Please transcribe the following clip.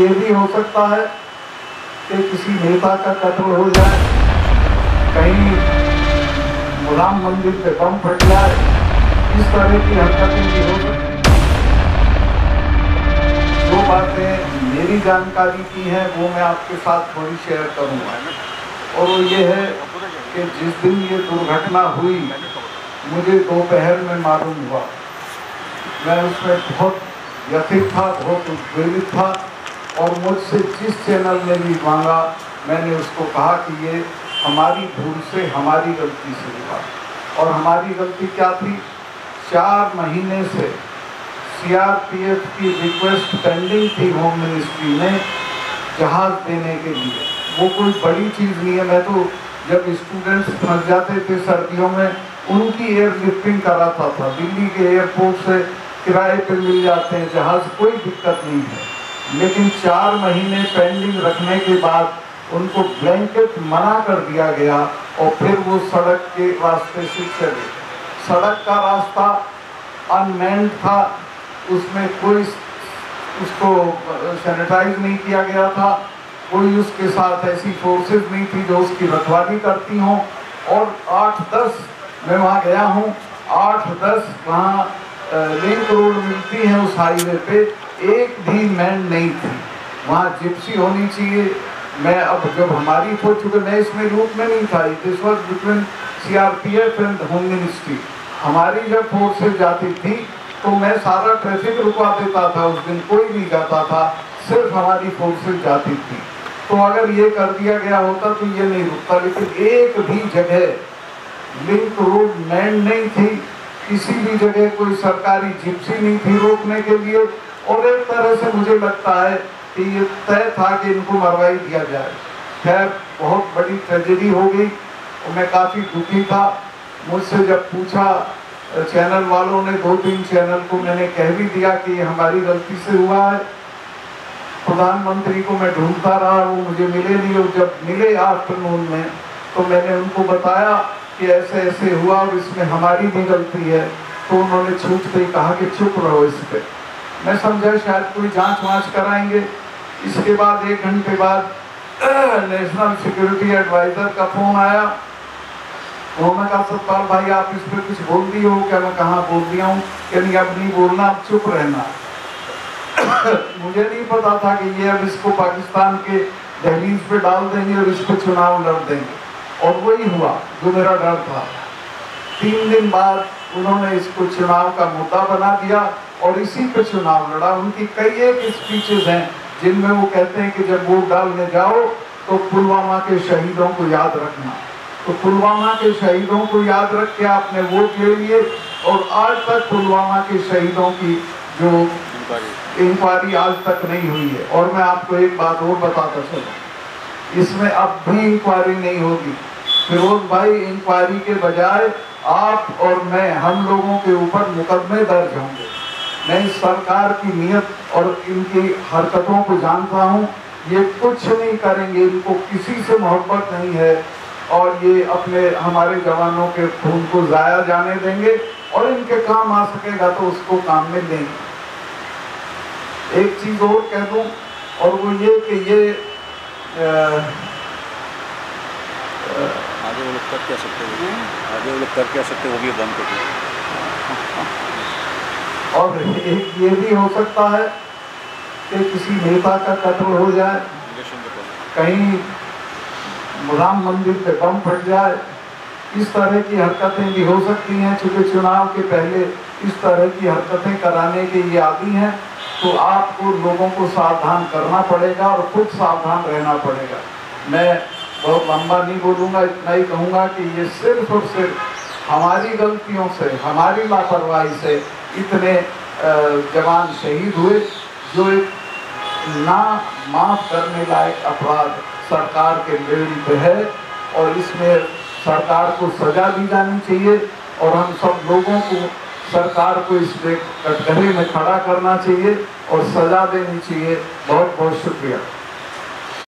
ये भी हो सकता है कि किसी नेता का कत्ल हो जाए। कहीं राम मंदिर पे बम फट जाए। इस तरह की हरकतें भी हो सकती जो बातें मेरी जानकारी की हैं, वो मैं आपके साथ थोड़ी शेयर करूँगा। और ये है कि जिस दिन ये दुर्घटना हुई, मुझे दोपहर में मालूम हुआ। मैं उसमें बहुत व्यथित था, बहुत उत्प्रेरित था। और मुझसे जिस चैनल ने भी मांगा, मैंने उसको कहा कि ये हमारी भूल से हमारी गलती से हुआ। और हमारी गलती क्या थी? चार महीने से सीआरपीएफ की रिक्वेस्ट पेंडिंग थी होम मिनिस्ट्री में जहाज़ देने के लिए। वो कोई बड़ी चीज़ नहीं है। मैं तो जब स्टूडेंट्स फंस जाते थे सर्दियों में, उनकी एयर लिफ्टिंग कराता था। दिल्ली के एयरपोर्ट से किराए पे मिल जाते हैं, जहाज़, कोई दिक्कत नहीं है। लेकिन चार महीने पेंडिंग रखने के बाद उनको ब्लैंकेट मना कर दिया गया और फिर वो सड़क के रास्ते से चले। सड़क का रास्ता अनमैन था, उसमें कोई उसको सैनिटाइज नहीं किया गया था, कोई उसके साथ ऐसी फोर्सेस नहीं थी जो उसकी रखवाली करती हों। और आठ दस, मैं वहाँ गया हूँ, आठ दस वहाँ लिंक रोड मिलती है उस हाईवे पे। एक भी मैन नहीं थी। वहाँ जिप्सी होनी चाहिए। मैं अब जब हमारी हो चुके मैं इसमें रूप में नहीं था this was between C R P F and home ministry हमारी जब फोर्सेज जाती थी तो मैं सारा ट्रैफ़िक रुकवा देता था, उस दिन कोई भी जाता था, सिर्फ़ हमारी फोर्सेज जाती थी। तो अगर ये कर दिया गया होता तो ये नहीं रुकता, लेकिन एक भी जगह लिंक रोड मैन नहीं थी। किसी भी जगह कोई सरकारी जिप्सी नहीं थी रोकने के लिए। और एक तरह से मुझे लगता है कि ये तय था कि इनको मरवाई दिया जाए। खैर, बहुत बड़ी ट्रेजेडी हो गई। और मैं काफ़ी दुखी था। मुझसे जब पूछा चैनल वालों ने, दो तीन चैनल को मैंने कह भी दिया कि हमारी गलती से हुआ है। प्रधानमंत्री को मैं ढूंढता रहा, वो मुझे मिले नहीं। और जब मिले आफ्टरनून में तो मैंने उनको बताया कि ऐसे ऐसे हुआ और इसमें हमारी भी गलती है। तो उन्होंने छूटते ही कहा कि चुप रहो इस पर मैं समझा शायद कोई जाँच वाँच कराएँगे। इसके बाद एक घंटे बाद नेशनल सिक्योरिटी एडवाइजर का फ़ोन आया। उन्होंने कहा, सतपाल भाई, आप इस पर कुछ बोल दी हो क्या? मैं कहाँ बोल दिया हूँ यानी अब नहीं बोलना चुप रहना। मुझे नहीं पता था कि ये अब इसको पाकिस्तान के दहलीज पे डाल देंगे और इस पर चुनाव लड़ देंगे। और वही हुआ, जो मेरा डर था। तीन दिन बाद उन्होंने इसको चुनाव का मुद्दा बना दिया और इसी पे चुनाव लड़ा। उनकी कई एक स्पीचेस हैं जिनमें वो कहते हैं कि जब वोट डालने जाओ तो पुलवामा के शहीदों को याद रखना। तो पुलवामा के शहीदों को याद रख के आपने वोट ले लिए और आज तक पुलवामा के शहीदों की जो इंक्वायरी आज तक नहीं हुई है। और मैं आपको एक बात और बताता चलूँ। इसमें अब भी इंक्वायरी नहीं होगी। फिरोज भाई इंक्वायरी के बजाय आप और मैं हम लोगों के ऊपर मुकदमे दर्ज होंगे। मैं इस सरकार की नीयत और इनकी हरकतों को जानता हूँ। ये कुछ नहीं करेंगे इनको किसी से मोहब्बत नहीं है और ये अपने हमारे जवानों के खून को ज़ाया जाने देंगे और इनके काम आ सकेगा तो उसको काम में देंगे एक चीज़ और कह दूँ और वो ये कि ये आ, आगे वो लोग कर क्या सकते हैं? आगे वो लोग कर क्या सकते हैं? वो भी बंद कर दिया। और ये भी हो सकता है कि किसी नेता का कत्ल हो जाए। कहीं राम मंदिर पे बम फट जाए। इस तरह की हरकतें भी हो सकती हैं चूँकि चुनाव के पहले इस तरह की हरकतें कराने के ये आदि हैं तो आपको लोगों को सावधान करना पड़ेगा और खुद सावधान रहना पड़ेगा। मैं बहुत लंबा नहीं बोलूँगा, इतना ही कहूँगा कि ये सिर्फ़ और सिर्फ़ हमारी गलतियों से, हमारी लापरवाही से इतने जवान शहीद हुए, जो एक ना माफ़ करने लायक अपराध सरकार के पे है और इसमें सरकार को सजा दी जानी चाहिए और हम सब लोगों को सरकार को इस कटघरे में खड़ा करना चाहिए और सजा देनी चाहिए। बहुत बहुत शुक्रिया।